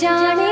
जाने